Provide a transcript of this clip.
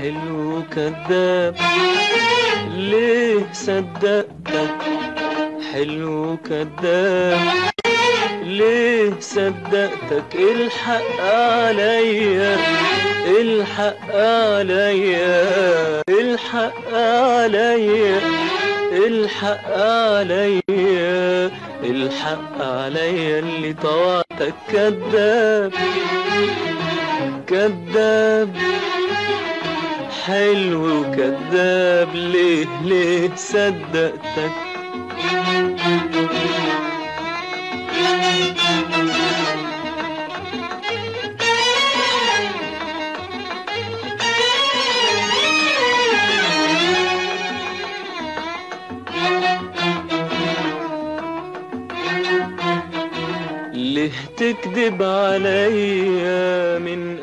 حلو كذاب ليه صدقتك؟ حلو كذاب ليه صدقتك؟ الحق عليا. الحق عليا. الحق عليا. الحق عليا. الحق عليا اللي طوعتك كذاب. كذاب. حلو كذاب ليه ليه صدقتك؟ ليه تكذب عليا من